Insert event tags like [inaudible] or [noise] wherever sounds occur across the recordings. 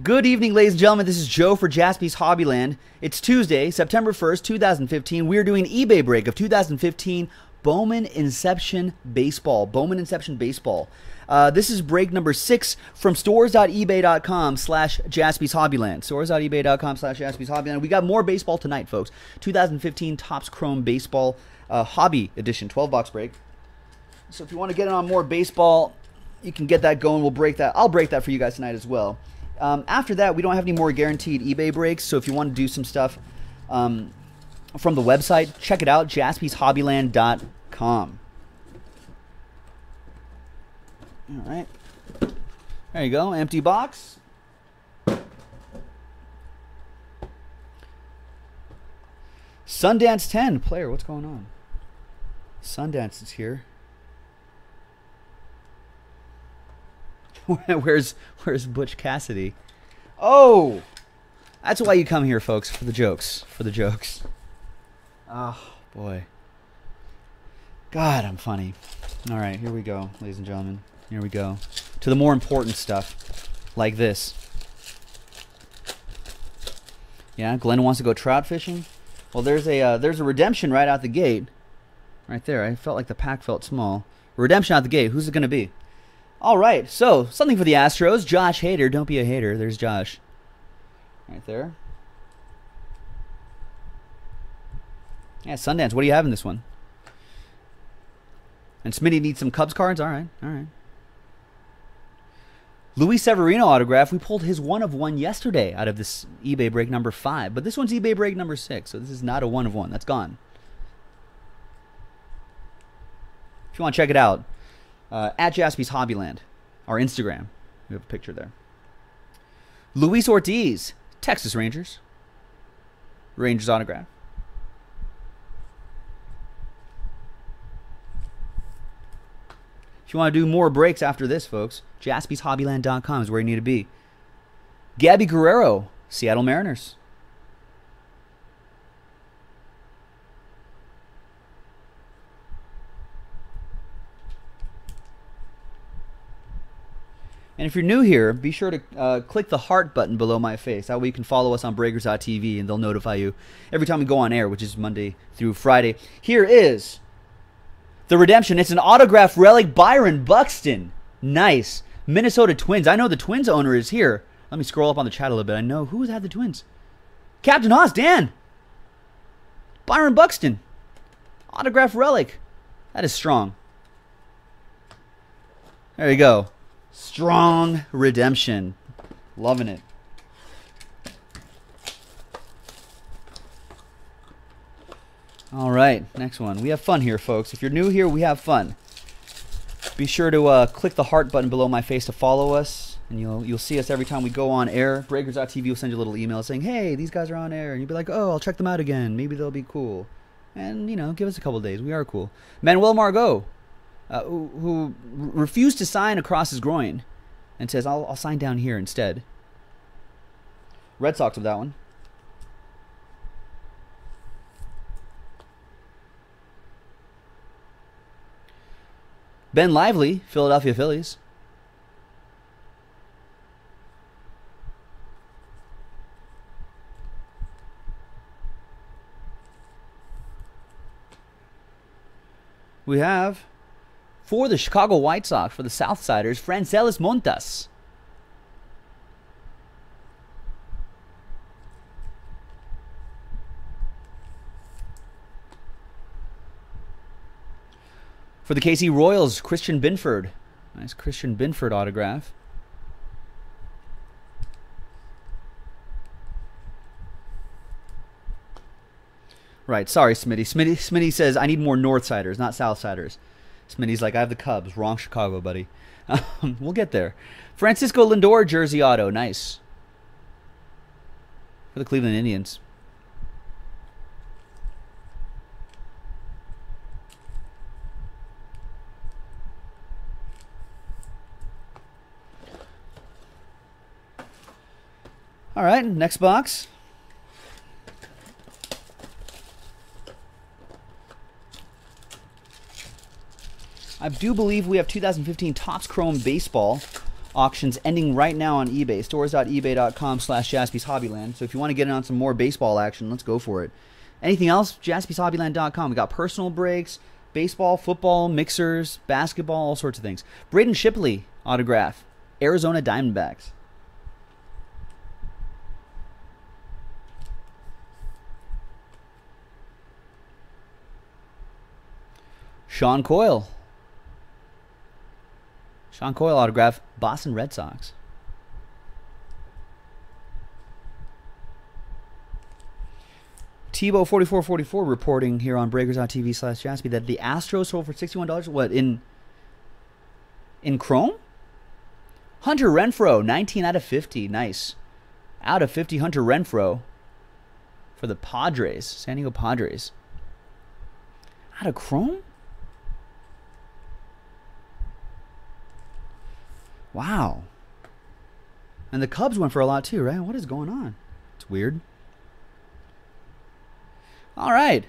Good evening, ladies and gentlemen. This is Joe for Jaspy's Hobbyland. It's Tuesday, September 1st, 2015. We're doing eBay break of 2015 Bowman Inception Baseball. Bowman Inception Baseball. Uh, this is break number six from stores.ebay.com slash Jaspy's Hobbyland. Stores.ebay.com slash Jaspy's Hobbyland. We got more baseball tonight, folks. 2015 Topps Chrome Baseball uh, Hobby Edition, 12 box break. So if you want to get in on more baseball, you can get that going. We'll break that. I'll break that for you guys tonight as well. Um, after that, we don't have any more guaranteed eBay breaks. So if you want to do some stuff um, from the website, check it out, jaspyshobbyland.com. All right. There you go. Empty box. Sundance 10 player. What's going on? Sundance is here. [laughs] where's where's Butch Cassidy? Oh, that's why you come here, folks, for the jokes. For the jokes. Oh boy. God, I'm funny. All right, here we go, ladies and gentlemen. Here we go to the more important stuff, like this. Yeah, Glenn wants to go trout fishing. Well, there's a uh, there's a redemption right out the gate, right there. I felt like the pack felt small. Redemption out the gate. Who's it going to be? All right, so something for the Astros. Josh Hader. Don't be a hater. There's Josh. Right there. Yeah, Sundance. What do you have in this one? And Smitty needs some Cubs cards. All right, all right. Luis Severino autograph. We pulled his one of one yesterday out of this eBay break number five, but this one's eBay break number six, so this is not a one of one. That's gone. If you want to check it out, uh, at Jaspy's Hobbyland, our Instagram. We have a picture there. Luis Ortiz, Texas Rangers. Rangers autograph. If you want to do more breaks after this, folks, jaspyshobbyland.com is where you need to be. Gabby Guerrero, Seattle Mariners. And if you're new here, be sure to uh, click the heart button below my face. That way you can follow us on Breakers.tv and they'll notify you every time we go on air, which is Monday through Friday. Here is the redemption. It's an autograph relic Byron Buxton. Nice. Minnesota Twins. I know the Twins owner is here. Let me scroll up on the chat a little bit. I know who's had the Twins. Captain Haas, Dan. Byron Buxton. Autograph relic. That is strong. There you go. Strong redemption. Loving it. All right, next one. We have fun here, folks. If you're new here, we have fun. Be sure to uh, click the heart button below my face to follow us, and you'll you'll see us every time we go on air. Breakers.tv will send you a little email saying, "Hey, these guys are on air," and you'll be like, "Oh, I'll check them out again. Maybe they'll be cool." And you know, give us a couple days. We are cool. Manuel Margot, uh, who, who refused to sign across his groin, and says, "I'll I'll sign down here instead." Red Sox with that one. Ben Lively, Philadelphia Phillies. We have for the Chicago White Sox, for the Southsiders, Francellis Montas. For the KC Royals, Christian Binford. Nice Christian Binford autograph. Right, sorry, Smitty. Smitty, Smitty says, I need more Northsiders, not Southsiders. Smitty's like, I have the Cubs. Wrong Chicago, buddy. [laughs] Um, we'll get there. Francisco Lindor, jersey auto. Nice. For the Cleveland Indians. All right, next box. I do believe we have 2015 Topps Chrome Baseball auctions ending right now on eBay. Stores.ebay.com slash Jaspy's Hobbyland. So if you want to get in on some more baseball action, let's go for it. Anything else? JaspysHobbyland.com. We got personal breaks, baseball, football, mixers, basketball, all sorts of things. Braden Shipley autograph. Arizona Diamondbacks. Sean Coyle. Sean Coyle autograph, Boston Red Sox. Tebow forty four forty four reporting here on Breakers.tv slash Jaspy that the Astros sold for sixty one dollars. What in in Chrome? Hunter Renfroe, nineteen out of fifty. Nice. Out of fifty, Hunter Renfroe for the Padres, San Diego Padres. Out of Chrome? Wow. And the Cubs went for a lot too, right? What is going on? It's weird. All right.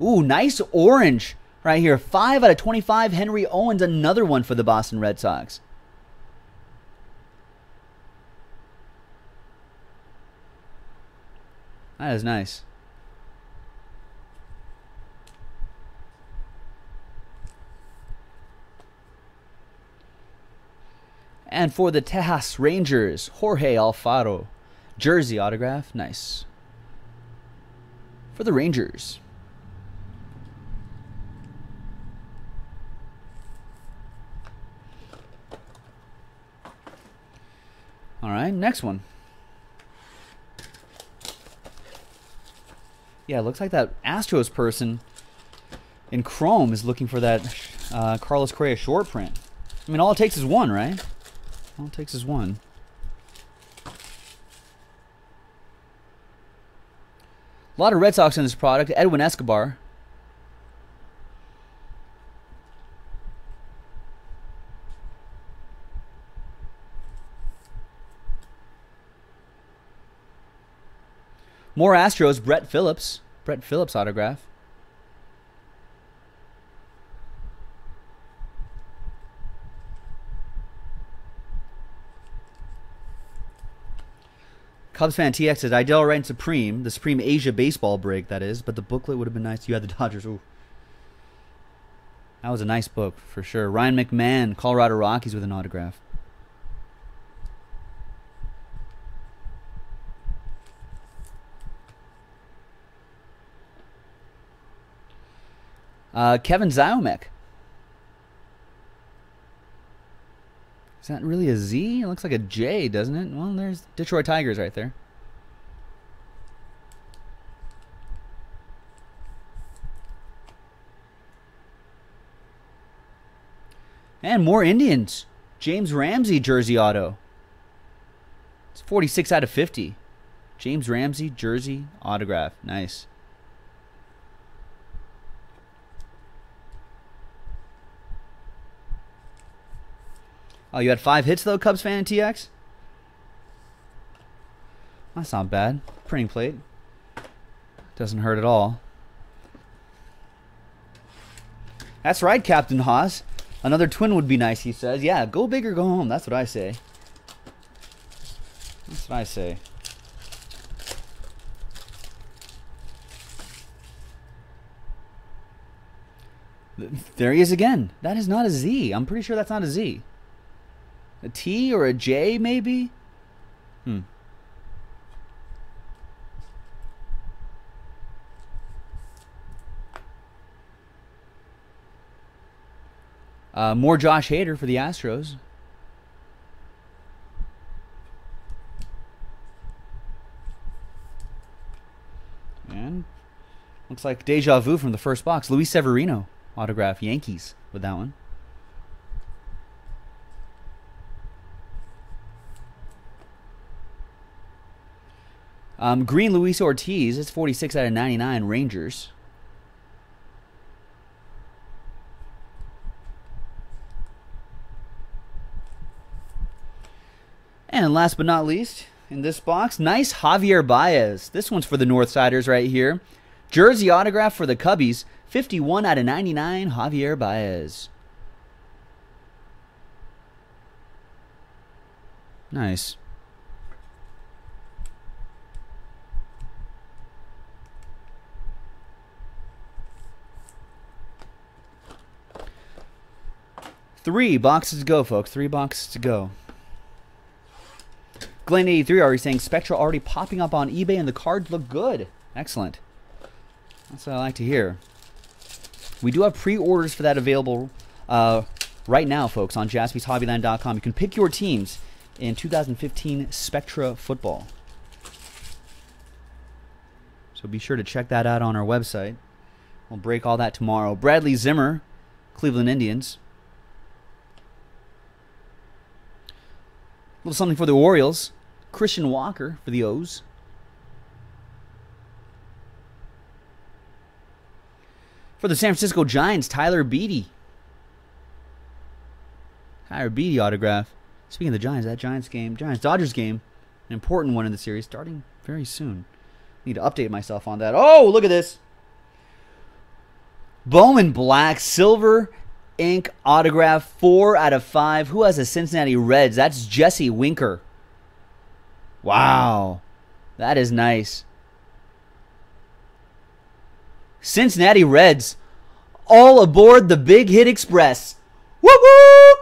Ooh, nice orange right here. 5 out of 25. Henry Owens, another one for the Boston Red Sox. That is nice. And for the Tejas Rangers, Jorge Alfaro. Jersey autograph. Nice. For the Rangers. All right, next one. Yeah, it looks like that Astros person in Chrome is looking for that uh, Carlos Correa short print. I mean, all it takes is one, right? All it takes is one. A lot of Red Sox in this product. Edwin Escobar. More Astros. Brett Phillips. Brett Phillips autograph. Cubs fan TX says Idell ran Supreme, the Supreme Asia baseball break, that is, but the booklet would have been nice. You had the [laughs] Dodgers. Ooh. That was a nice book, for sure. Ryan McMahon, Colorado Rockies with an autograph. Uh, Kevin Ziomek. Is that really a Z? It looks like a J, doesn't it? Well, there's Detroit Tigers right there. And more Indians. James Ramsey jersey auto. It's 46 out of 50. James Ramsey jersey autograph. Nice. Oh, you had five hits though, Cubs fan in TX? That's not bad. Printing plate. Doesn't hurt at all. That's right, Captain Haas. Another twin would be nice, he says. Yeah, go big or go home. That's what I say. That's what I say. There he is again. That is not a Z. I'm pretty sure that's not a Z. A T or a J, maybe? Hmm. Uh, more Josh Hader for the Astros. And looks like deja vu from the first box. Luis Severino autograph Yankees with that one. Um, Green Luis Ortiz, it's 46 out of 99 Rangers. And last but not least, in this box, nice Javier Baez. This one's for the Northsiders right here. Jersey autograph for the Cubbies, 51 out of 99 Javier Baez. Nice. Three boxes to go, folks. Three boxes to go. Glenn83 already saying Spectra already popping up on eBay and the cards look good. Excellent. That's what I like to hear. We do have pre-orders for that available uh, right now, folks, on jaspyshobbyland.com. You can pick your teams in 2015 Spectra football. So be sure to check that out on our website. We'll break all that tomorrow. Bradley Zimmer, Cleveland Indians. Little something for the Orioles. Christian Walker for the O's. For the San Francisco Giants, Tyler Beede. Tyler Beede autograph. Speaking of the Giants, that Giants game, Giants Dodgers game, an important one in the series, starting very soon. Need to update myself on that. Oh, look at this. Bowman Black, silver ink autograph, four out of five. Who has the Cincinnati Reds? That's Jesse Winker. Wow. That is nice. Cincinnati Reds all aboard the Big Hit Express. Woo woo!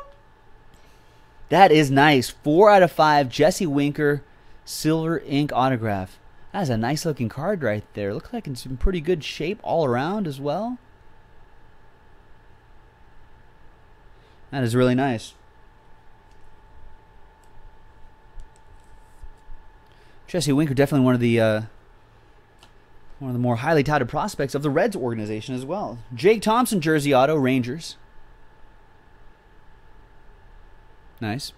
That is nice. Four out of five. Jesse Winker, silver ink autograph. That's a nice looking card right there. Looks like it's in pretty good shape all around as well. That is really nice. Jesse Winker, definitely one of the uh, one of the more highly touted prospects of the Reds organization as well. Jake Thompson, jersey auto, Rangers. Nice.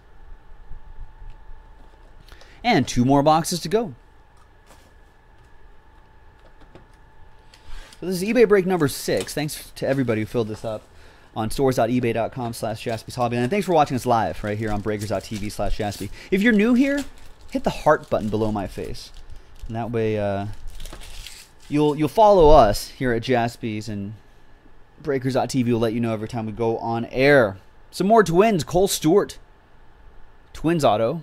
And two more boxes to go. So this is eBay break number six. Thanks to everybody who filled this up on stores.ebay.com slash Jaspy's Hobby. And thanks for watching us live right here on breakers.tv slash Jaspy. If you're new here, hit the heart button below my face. And that way uh, you'll you'll follow us here at Jaspy's and breakers.tv will let you know every time we go on air. Some more twins, Kohl Stewart. Twins auto.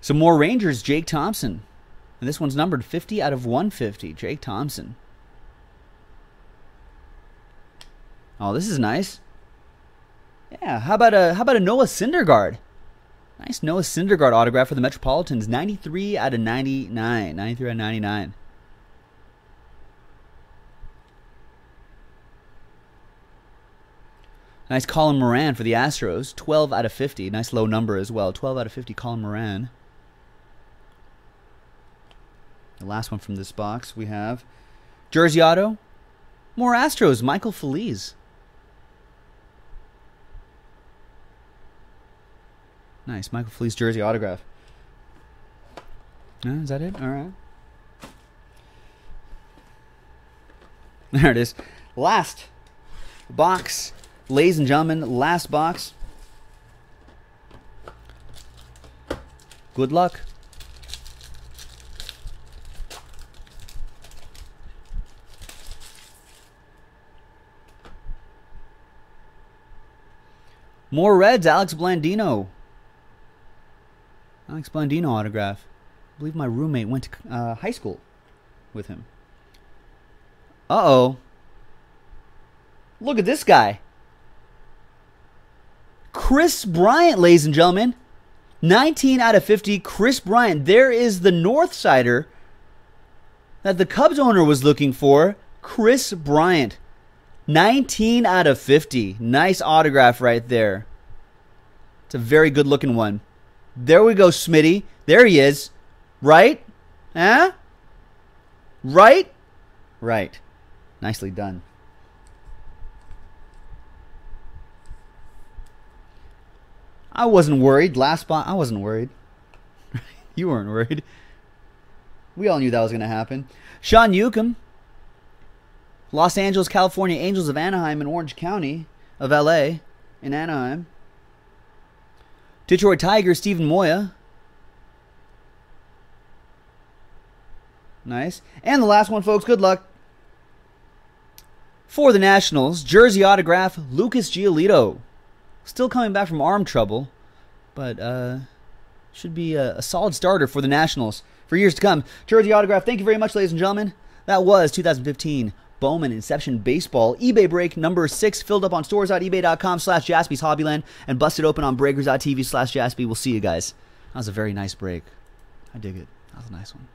Some more Rangers, Jake Thompson. And this one's numbered 50 out of 150. Jake Thompson. Oh, this is nice. Yeah, how about a how about a Noah Syndergaard? Nice Noah Syndergaard autograph for the Metropolitans. 93 out of 99. 93 out of 99. Nice Colin Moran for the Astros. 12 out of 50. Nice low number as well. 12 out of 50 Colin Moran. The last one from this box we have Jersey Auto. More Astros. Michael Feliz. Nice. Michael Feliz jersey autograph. No, is that it? All right. [laughs] There it is. Last box. Ladies and gentlemen, last box. Good luck. More Reds, Alex Blandino. Alex Blandino autograph. I believe my roommate went to uh, high school with him. Uh oh. Look at this guy. Kris Bryant, ladies and gentlemen. 19 out of 50. Kris Bryant. There is the North Sider that the Cubs owner was looking for. Kris Bryant. 19 out of 50. Nice autograph right there. It's a very good looking one. There we go, Smitty. There he is. Right? Huh? Right? Right. Nicely done. I wasn't worried. Last spot, I wasn't worried. [laughs] you weren't worried. We all knew that was going to happen. Sean Newcomb, Los Angeles, California Angels of Anaheim in Orange County of LA in Anaheim. Detroit Tigers, Steven Moya. Nice. And the last one, folks, good luck. For the Nationals, jersey autograph, Lucas Giolito. Still coming back from arm trouble, but uh, should be a, a solid starter for the Nationals for years to come. Jersey autograph. Thank you very much, ladies and gentlemen. That was 2015 Bowman Inception Baseball eBay break number six, filled up on stores.ebay.com slash Jaspy's Hobbyland and busted open on breakers.tv slash Jaspy. We'll see you guys. That was a very nice break. I dig it. That was a nice one.